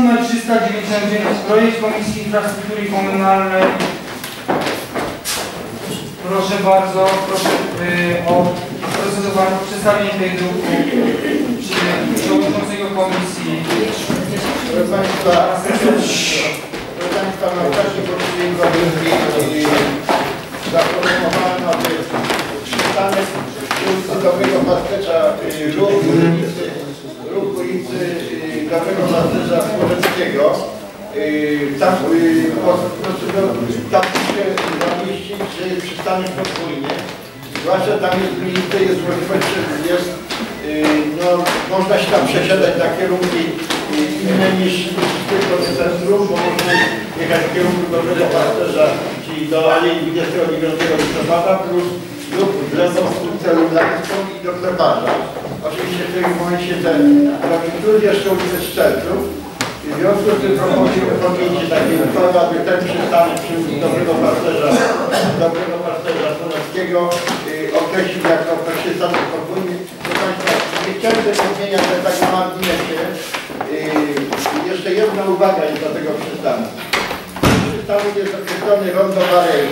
Numer 399 projekt Komisji Infrastruktury Komunalnej. Proszę bardzo, proszę y, o procedowanie, przedstawienie tej druku przewodniczącego komisji. Proszę Państwa, proszę Państwa, na czasie posiedzeń komisji zaproponowałem, aby przystanek ulicy Dobrego Pasterza, y, ruch ulicy, ruch ulicy Dobrego Pasterza Słowenskiego, y, y, tam się zamieścić przystanek podwójny. Zwłaszcza tam jest miejsce, jest możliwość, jest, y, no, można się tam przesiadać na kierunki inne niż, tylko do centrum, bo można jechać w kierunku dobrego pasterza, czyli do Alei 29 listopada plus lub w ulicę Lublańską i do Kleparza. Oczywiście w tym momencie te drogi tu jeszcze ulicę Szczelców. W związku z tym proponujemy podjęcie takiej uchwały, aby ten przystanek przy Dobrego Pasterza, Dobrego Pasterza Słoneckiego y, określił jako przystanek podwójny. Proszę Państwa, nie chciałem tego zmieniać, ale tak na marginesie. Y, jeszcze jedna uwaga jest do tego przystanku. Przystanek jest określony rondo Barei,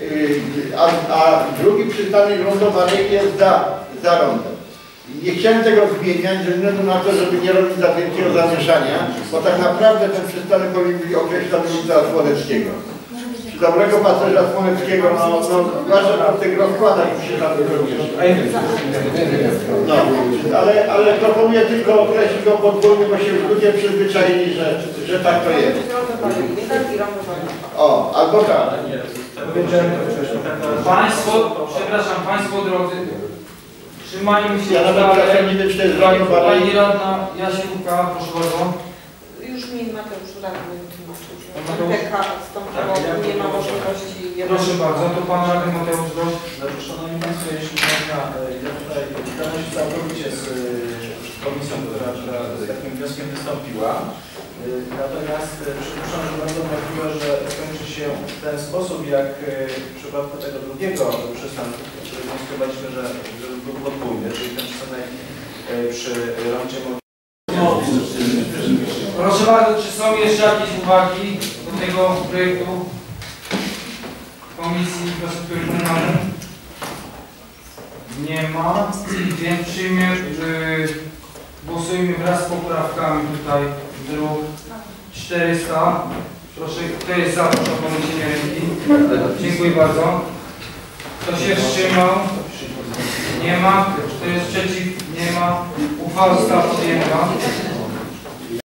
y, a, a drugi przystanek rondo Barei jest za, za rondem. Nie chciałem tego zmieniać ze względu na to, żeby nie robić za wielkiego zamieszania, bo tak naprawdę ten przystanek powinien być określony ulica Słoneckiego. Przy dobrego pasażera Słoneckiego, no, no zwłaszcza po tych rozkładach się tam również. No, ale, ale proponuję tylko określić go podwójnie, bo się ludzie przyzwyczaili, że, że tak to jest. O, albo tak. Państwo, przepraszam, Państwo drodzy, trzymajmy się Ja nawet czasem nie wiem, czy to jest Pani Barei. radna Jasiłka, proszę bardzo. Już mi Mateusz radny wytłumaczył, że? PK odstąpiło, nie ma możliwości. Proszę bardzo, to Pan Radny Mateusz Dość. Dobrze, Szanowni Państwo, jeśli można, e, ja tutaj zgadzam się całkowicie z e, komisją, która, z takim wnioskiem wystąpiła. E, Natomiast e, przypuszczam, że będą możliwe, że skończy się w ten sposób, jak e, w przypadku tego drugiego przystanku, który wnioskowaliśmy, że, że był podwójny, czyli ten przystanek przy rondzie Proszę bardzo, czy są jeszcze jakieś uwagi do tego projektu Komisji Infrastruktury Komunalnej? Nie ma, więc przyjmie, y, głosujmy wraz z poprawkami tutaj druk 400. Proszę, kto jest za, proszę o podniesienie ręki. Dziękuję bardzo. Kto się wstrzymał? Nie ma. Kto jest przeciw? Nie ma. Uchwała została podjęta.